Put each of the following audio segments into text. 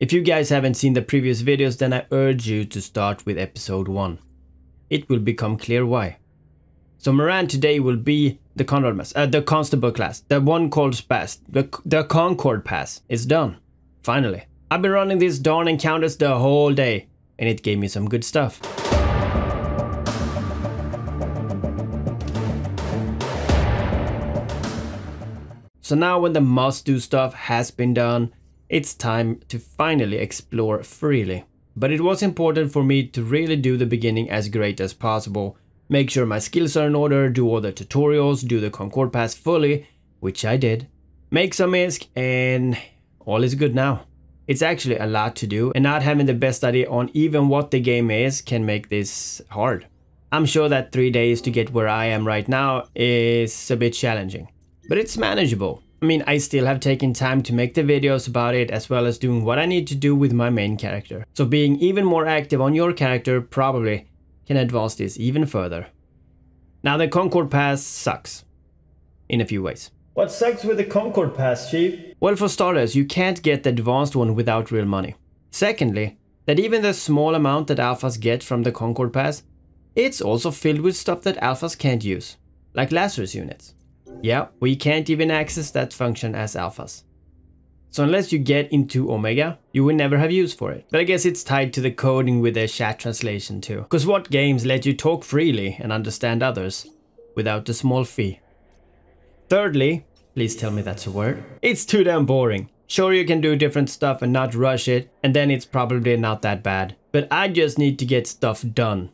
If you guys haven't seen the previous videos then I urge you to start with episode 1. It will become clear why. So Moran today will be the Conrad uh, the Constable class, the one called Pass, the, the Concord Pass. It's done. Finally. I've been running these darn encounters the whole day, and it gave me some good stuff. So now when the must-do stuff has been done, it's time to finally explore freely. But it was important for me to really do the beginning as great as possible make sure my skills are in order, do all the tutorials, do the Concord Pass fully, which I did, make some ISK, and all is good now. It's actually a lot to do, and not having the best idea on even what the game is can make this hard. I'm sure that 3 days to get where I am right now is a bit challenging, but it's manageable. I mean, I still have taken time to make the videos about it as well as doing what I need to do with my main character. So being even more active on your character probably can advance this even further. Now the Concord Pass sucks. In a few ways. What sucks with the Concord Pass, Chief? Well, for starters, you can't get the advanced one without real money. Secondly, that even the small amount that alphas get from the Concord Pass, it's also filled with stuff that alphas can't use, like Lazarus units. Yeah, we can't even access that function as alphas. So unless you get into Omega, you will never have use for it. But I guess it's tied to the coding with the chat translation too. Cause what games let you talk freely and understand others without a small fee? Thirdly, please tell me that's a word. It's too damn boring. Sure you can do different stuff and not rush it, and then it's probably not that bad. But I just need to get stuff done,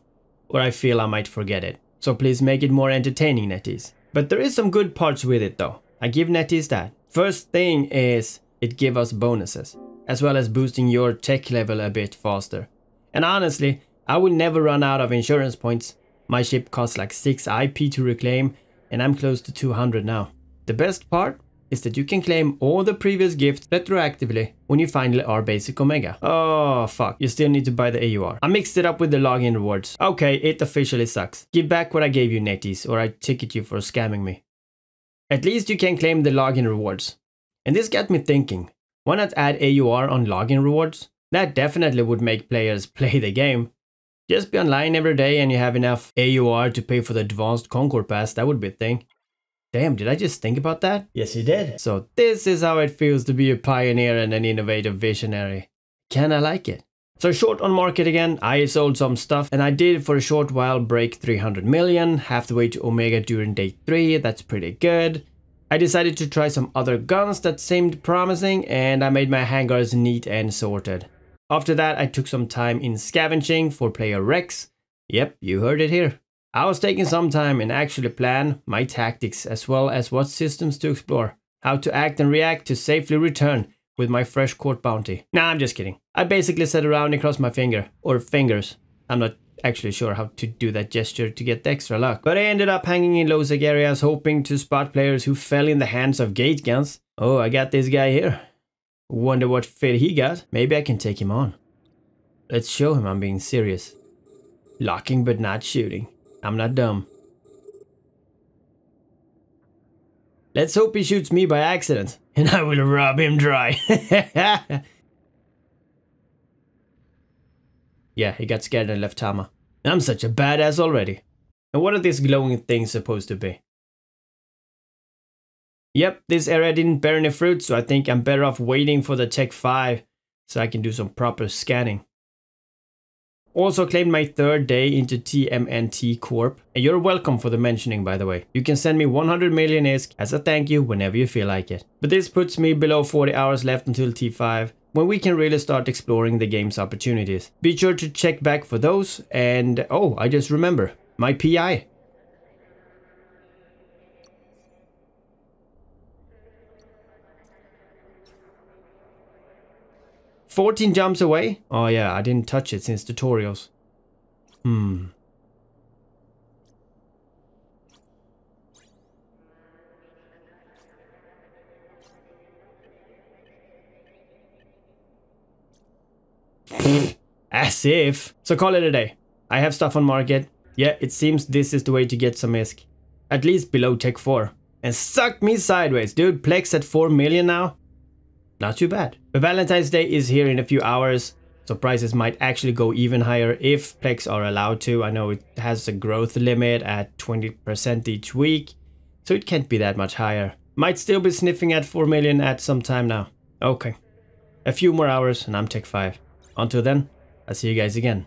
or I feel I might forget it. So please make it more entertaining, NetEase. But there is some good parts with it though. I give NetEase that. First thing is it gives us bonuses, as well as boosting your tech level a bit faster. And honestly, I will never run out of insurance points. My ship costs like 6 IP to reclaim, and I'm close to 200 now. The best part is that you can claim all the previous gifts retroactively when you finally are basic Omega. Oh fuck, you still need to buy the AUR. I mixed it up with the login rewards. Okay, it officially sucks. Give back what I gave you NetEase or I ticket you for scamming me. At least you can claim the login rewards. And this got me thinking, why not add AUR on login rewards? That definitely would make players play the game. Just be online every day and you have enough AUR to pay for the advanced Concord Pass, that would be a thing. Damn, did I just think about that? Yes, you did. So this is how it feels to be a pioneer and an innovative visionary. Can I like it? So short on market again, I sold some stuff and I did for a short while break 300 million, half the way to Omega during day 3, that's pretty good. I decided to try some other guns that seemed promising and I made my hangars neat and sorted. After that I took some time in scavenging for player wrecks. Yep, you heard it here. I was taking some time and actually plan my tactics as well as what systems to explore, how to act and react to safely return with my fresh court bounty. Nah, I'm just kidding. I basically sat around and crossed my finger, or fingers. I'm not actually sure how to do that gesture to get the extra luck. But I ended up hanging in low-sec areas hoping to spot players who fell in the hands of gate guns. Oh, I got this guy here. Wonder what fit he got. Maybe I can take him on. Let's show him I'm being serious. Locking but not shooting. I'm not dumb. Let's hope he shoots me by accident, and I will rob him dry. yeah, he got scared and left Tama. I'm such a badass already. And what are these glowing things supposed to be? Yep, this area didn't bear any fruit, so I think I'm better off waiting for the Tech 5 so I can do some proper scanning. Also claimed my third day into TMNT Corp. And you're welcome for the mentioning by the way. You can send me 100 million ISK as a thank you whenever you feel like it. But this puts me below 40 hours left until T5 when we can really start exploring the game's opportunities. Be sure to check back for those and oh, I just remember, my PI. Fourteen jumps away? Oh yeah, I didn't touch it since tutorials. Hmm. As if. So call it a day. I have stuff on market. Yeah, it seems this is the way to get some ISK. At least below Tech 4. And suck me sideways, dude. Plex at 4 million now? Not too bad. But Valentine's Day is here in a few hours, so prices might actually go even higher if Plex are allowed to. I know it has a growth limit at 20% each week, so it can't be that much higher. Might still be sniffing at 4 million at some time now. Okay. A few more hours and I'm Tech 5. Until then, I'll see you guys again.